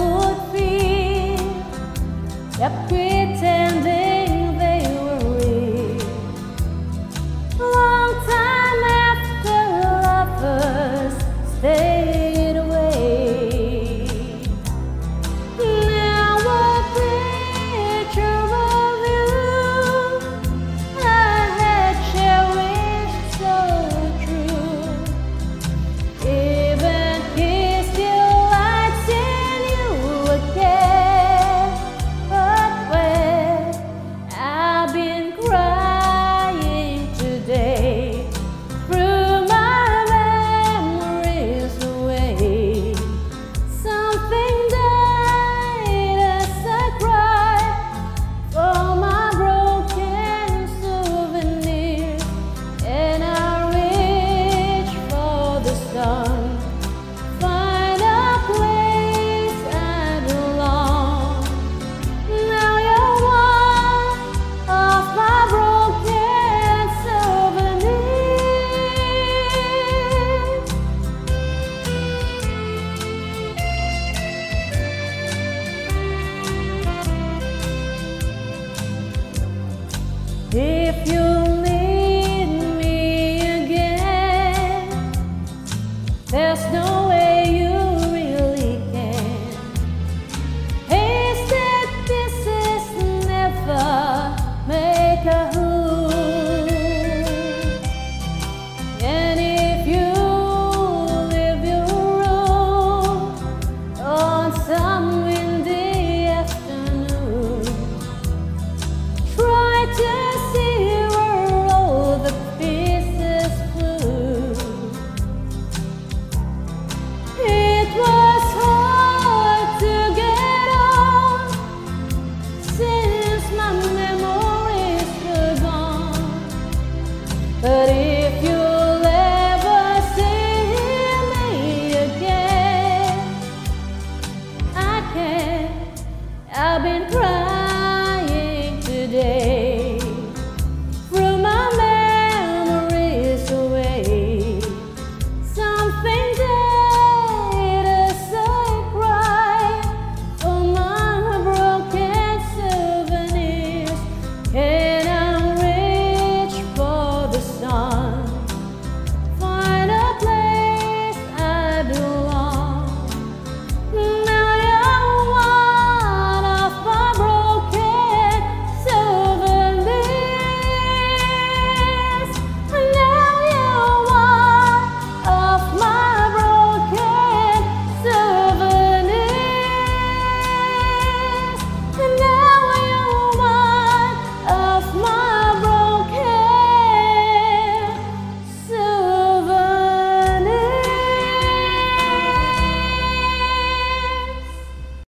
could feel the for